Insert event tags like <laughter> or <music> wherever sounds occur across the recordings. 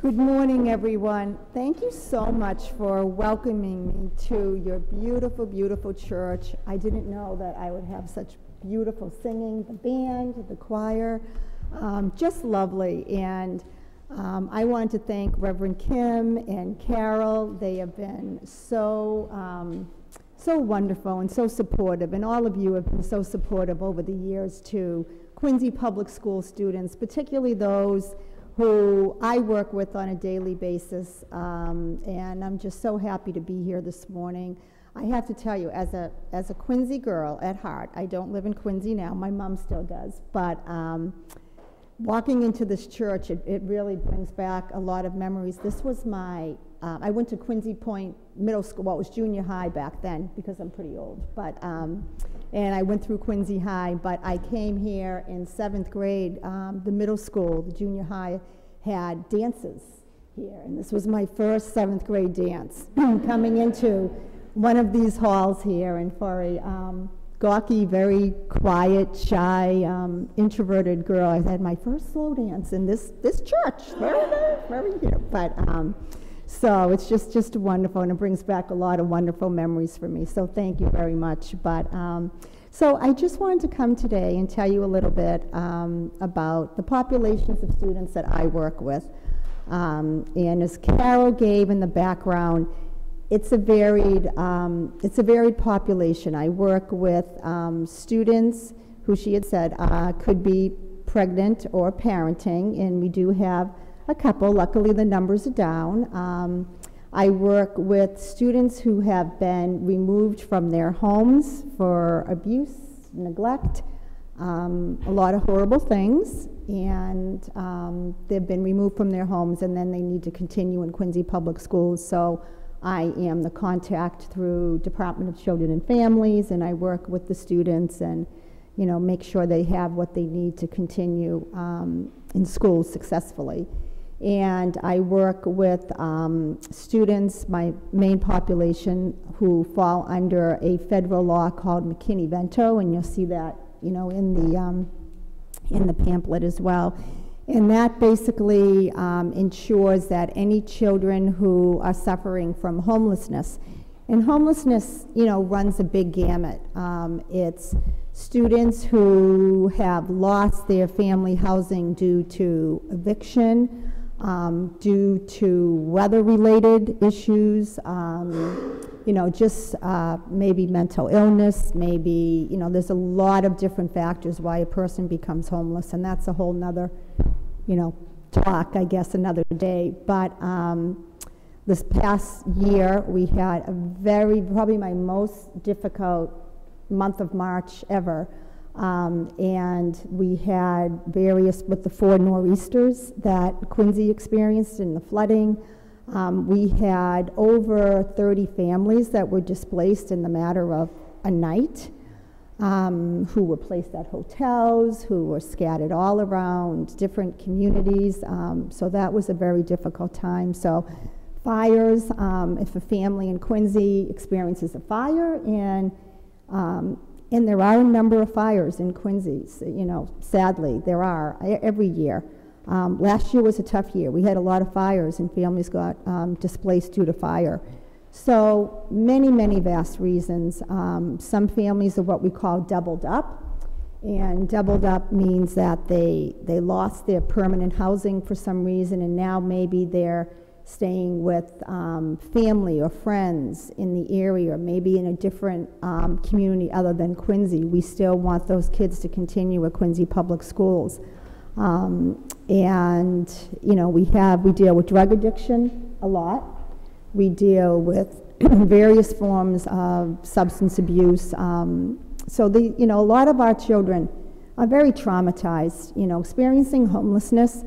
Good morning, everyone. Thank you so much for welcoming me to your beautiful, beautiful church. I didn't know that I would have such beautiful singing, the band, the choir, um, just lovely. And um, I want to thank Reverend Kim and Carol. They have been so, um, so wonderful and so supportive, and all of you have been so supportive over the years to Quincy Public School students, particularly those who I work with on a daily basis, um, and I'm just so happy to be here this morning. I have to tell you, as a as a Quincy girl at heart, I don't live in Quincy now. My mom still does, but um, walking into this church, it, it, really brings back a lot of memories. This was my uh, I went to Quincy Point Middle School. Well, it was junior high back then because I'm pretty old, but. Um, and I went through Quincy High, but I came here in seventh grade. Um, the middle school, the junior high, had dances here, and this was my first seventh grade dance <clears throat> coming into one of these halls here, and for a um, gawky, very quiet, shy, um, introverted girl, I had my first slow dance in this this church, very, very, very here, but. So it's just, just wonderful, and it brings back a lot of wonderful memories for me. So thank you very much. But um, so I just wanted to come today and tell you a little bit um, about the populations of students that I work with. Um, and as Carol gave in the background, it's a varied, um, it's a varied population. I work with um, students who she had said uh, could be pregnant or parenting, and we do have a couple. Luckily, the numbers are down. Um, I work with students who have been removed from their homes for abuse, neglect, um, a lot of horrible things, and um, they've been removed from their homes and then they need to continue in Quincy Public Schools. So I am the contact through Department of Children and Families, and I work with the students and you know make sure they have what they need to continue um, in school successfully and I work with um, students, my main population, who fall under a federal law called McKinney-Vento, and you'll see that, you know, in the um, in the pamphlet as well. And that basically um, ensures that any children who are suffering from homelessness, and homelessness, you know, runs a big gamut. Um, it's students who have lost their family housing due to eviction, um, due to weather-related issues, um, you know, just uh, maybe mental illness, maybe, you know, there's a lot of different factors why a person becomes homeless, and that's a whole nother, you know, talk, I guess, another day. But um, this past year, we had a very, probably my most difficult month of March ever. Um, and we had various, with the four nor'easters that Quincy experienced in the flooding. Um, we had over 30 families that were displaced in the matter of a night, um, who were placed at hotels, who were scattered all around different communities. Um, so that was a very difficult time. So fires, um, if a family in Quincy experiences a fire and um, and there are a number of fires in Quincy, you know, sadly, there are every year. Um, last year was a tough year. We had a lot of fires and families got um, displaced due to fire. So many, many vast reasons. Um, some families are what we call doubled up. And doubled up means that they, they lost their permanent housing for some reason and now maybe they're staying with um, family or friends in the area or maybe in a different um, community other than Quincy, we still want those kids to continue at Quincy Public Schools. Um, and, you know, we have, we deal with drug addiction a lot. We deal with <clears throat> various forms of substance abuse. Um, so, the, you know, a lot of our children are very traumatized, you know, experiencing homelessness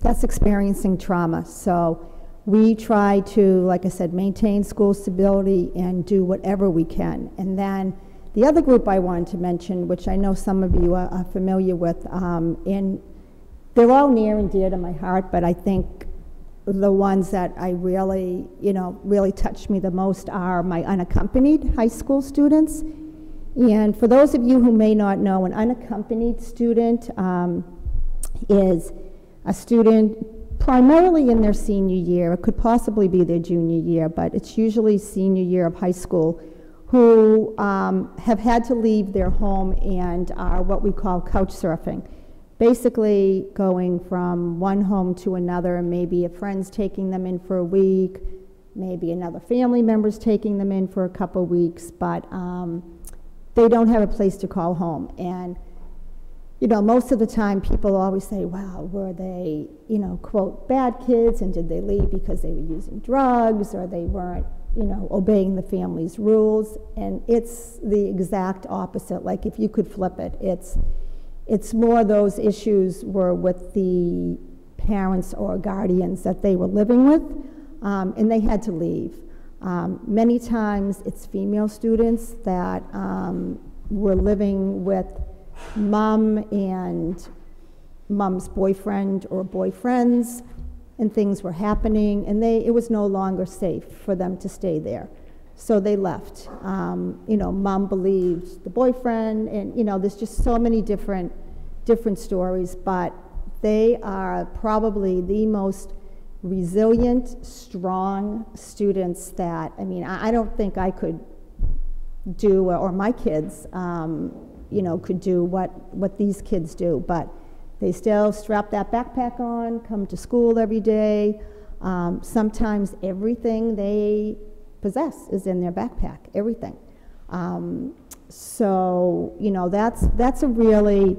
that's experiencing trauma. So we try to, like I said, maintain school stability and do whatever we can. And then the other group I wanted to mention, which I know some of you are, are familiar with, um, and they're all near and dear to my heart, but I think the ones that I really, you know, really touched me the most are my unaccompanied high school students. And for those of you who may not know, an unaccompanied student um, is a student primarily in their senior year. It could possibly be their junior year, but it's usually senior year of high school who um, have had to leave their home and are what we call couch surfing. Basically, going from one home to another, maybe a friend's taking them in for a week, maybe another family member's taking them in for a couple weeks, but um, they don't have a place to call home. And, you know, most of the time people always say, wow, were they, you know, quote, bad kids, and did they leave because they were using drugs or they weren't, you know, obeying the family's rules? And it's the exact opposite. Like, if you could flip it, it's, it's more those issues were with the parents or guardians that they were living with um, and they had to leave. Um, many times it's female students that um, were living with mom and mom's boyfriend or boyfriends, and things were happening, and they, it was no longer safe for them to stay there. So they left. Um, you know, mom believed the boyfriend, and you know, there's just so many different, different stories, but they are probably the most resilient, strong students that, I mean, I, I don't think I could do, or my kids, um, you know, could do what, what these kids do, but they still strap that backpack on, come to school every day. Um, sometimes everything they possess is in their backpack, everything. Um, so, you know, that's, that's a really,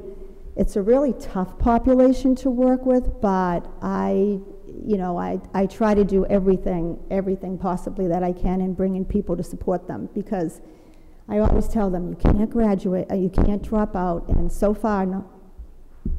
it's a really tough population to work with, but I you know, I, I try to do everything, everything possibly that I can in bringing people to support them because I always tell them you can't graduate, uh, you can't drop out, and so far, no,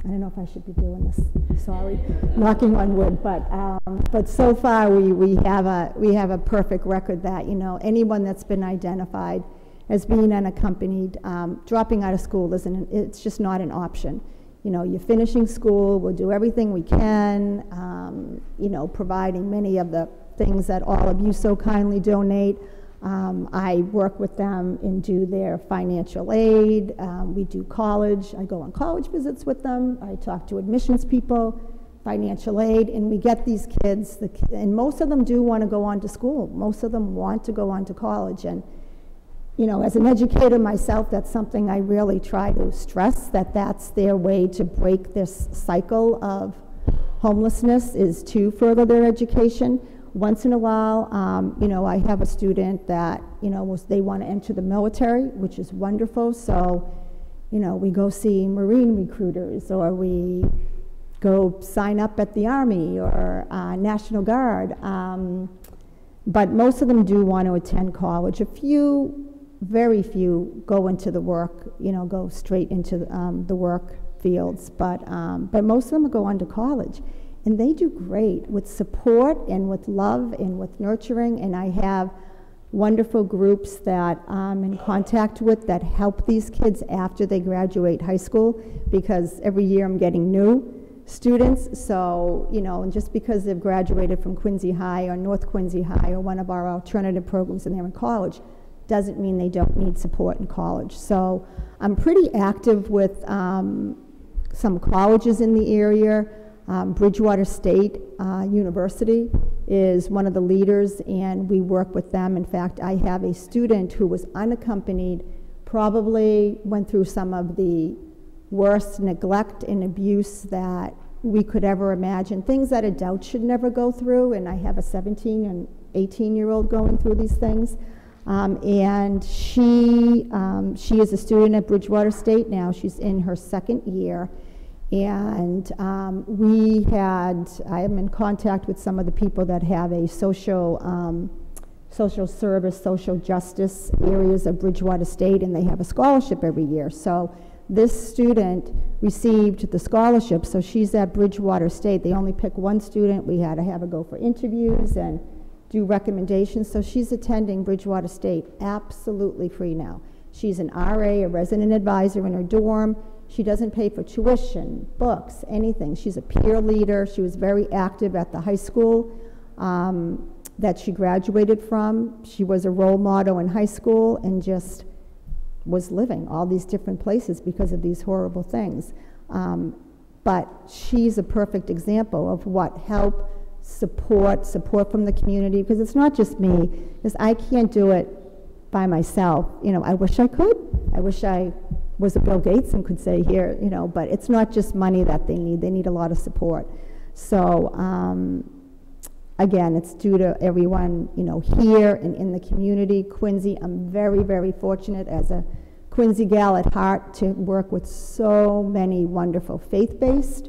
I don't know if I should be doing this. Sorry, knocking on wood, but um, but so far we, we have a we have a perfect record that you know anyone that's been identified as being unaccompanied, um, dropping out of school isn't it's just not an option you know, you're finishing school, we'll do everything we can, um, you know, providing many of the things that all of you so kindly donate. Um, I work with them and do their financial aid. Um, we do college. I go on college visits with them. I talk to admissions people, financial aid, and we get these kids, the, and most of them do want to go on to school. Most of them want to go on to college. And you know, as an educator myself, that's something I really try to stress, that that's their way to break this cycle of homelessness is to further their education. Once in a while, um, you know, I have a student that, you know, was, they want to enter the military, which is wonderful. So, you know, we go see Marine recruiters or we go sign up at the Army or uh, National Guard. Um, but most of them do want to attend college. A few very few go into the work, you know, go straight into um, the work fields, but, um, but most of them go on to college. And they do great with support and with love and with nurturing. And I have wonderful groups that I'm in contact with that help these kids after they graduate high school because every year I'm getting new students. So, you know, and just because they've graduated from Quincy High or North Quincy High or one of our alternative programs and they're in college, doesn't mean they don't need support in college. So I'm pretty active with um, some colleges in the area. Um, Bridgewater State uh, University is one of the leaders, and we work with them. In fact, I have a student who was unaccompanied, probably went through some of the worst neglect and abuse that we could ever imagine, things that adults should never go through, and I have a 17 and 18 year old going through these things. Um, and she, um, she is a student at Bridgewater State now. She's in her second year. And um, we had, I am in contact with some of the people that have a social, um, social service, social justice areas of Bridgewater State, and they have a scholarship every year. So this student received the scholarship, so she's at Bridgewater State. They only pick one student. We had to have her go for interviews and do recommendations. So she's attending Bridgewater State absolutely free now. She's an RA, a resident advisor in her dorm. She doesn't pay for tuition, books, anything. She's a peer leader. She was very active at the high school um, that she graduated from. She was a role model in high school and just was living all these different places because of these horrible things. Um, but she's a perfect example of what help, support, support from the community, because it's not just me, because I can't do it by myself. You know, I wish I could. I wish I was a Bill Gates and could say here, you know, but it's not just money that they need. They need a lot of support. So, um, again, it's due to everyone, you know, here and in the community. Quincy, I'm very, very fortunate as a Quincy gal at heart to work with so many wonderful faith-based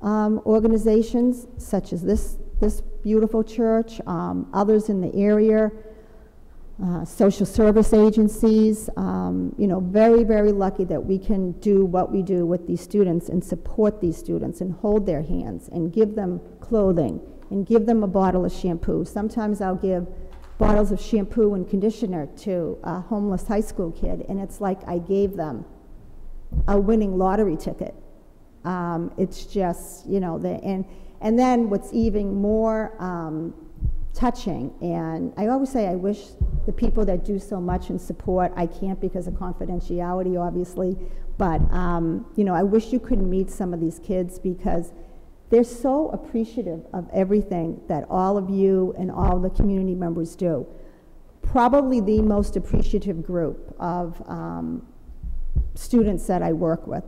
um, organizations, such as this, this beautiful church, um, others in the area, uh, social service agencies. Um, you know, very, very lucky that we can do what we do with these students and support these students and hold their hands and give them clothing and give them a bottle of shampoo. Sometimes I'll give bottles of shampoo and conditioner to a homeless high school kid, and it's like I gave them a winning lottery ticket. Um, it's just, you know, the, and, and then what's even more um, touching. And I always say I wish the people that do so much in support, I can't because of confidentiality, obviously, but um, you know, I wish you could meet some of these kids because they're so appreciative of everything that all of you and all the community members do. Probably the most appreciative group of um, students that I work with.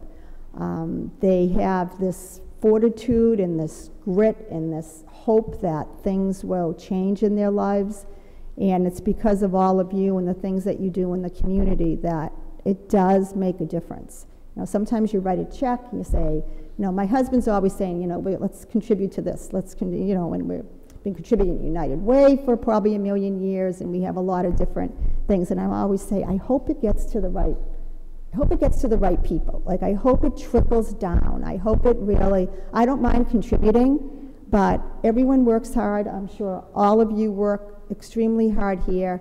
Um, they have this fortitude and this grit and this hope that things will change in their lives. And it's because of all of you and the things that you do in the community that it does make a difference. You know, sometimes you write a check and you say, you know, my husband's always saying, you know, let's contribute to this. Let's, you know, and we've been contributing United Way for probably a million years, and we have a lot of different things. And I always say, I hope it gets to the right I hope it gets to the right people. Like, I hope it trickles down. I hope it really, I don't mind contributing, but everyone works hard. I'm sure all of you work extremely hard here.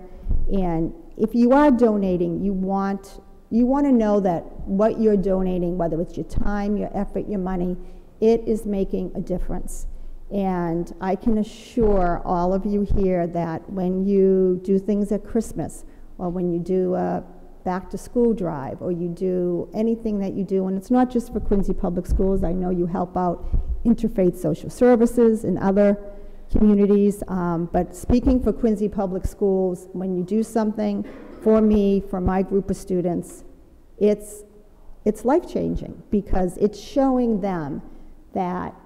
And if you are donating, you want, you want to know that what you're donating, whether it's your time, your effort, your money, it is making a difference. And I can assure all of you here that when you do things at Christmas, or when you do a back to school drive, or you do anything that you do, and it's not just for Quincy Public Schools, I know you help out interfaith social services and other communities. Um, but speaking for Quincy Public Schools, when you do something for me, for my group of students, it's, it's life changing because it's showing them that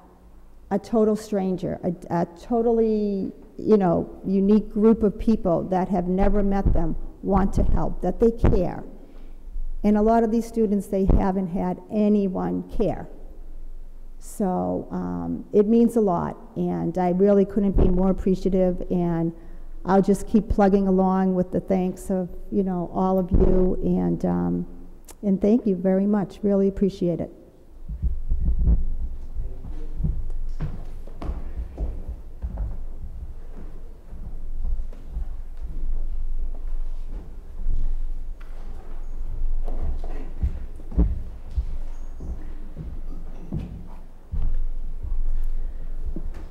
a total stranger, a, a totally you know, unique group of people that have never met them want to help, that they care. And a lot of these students, they haven't had anyone care. So um, it means a lot, and I really couldn't be more appreciative. And I'll just keep plugging along with the thanks of you know all of you, and um, and thank you very much. Really appreciate it.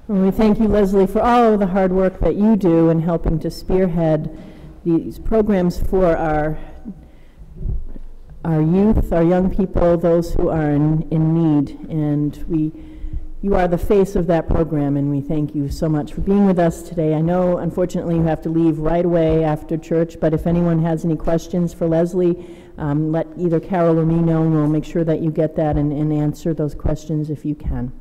We thank you, Leslie, for all of the hard work that you do in helping to spearhead these programs for our our youth, our young people, those who are in, in need. And we, you are the face of that program, and we thank you so much for being with us today. I know, unfortunately, you have to leave right away after church, but if anyone has any questions for Leslie, um, let either Carol or me know, and we'll make sure that you get that and, and answer those questions if you can.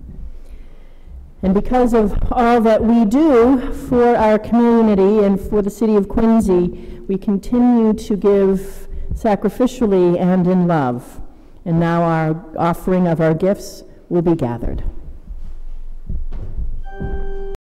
And because of all that we do for our community and for the city of Quincy, we continue to give sacrificially and in love. And now our offering of our gifts will be gathered.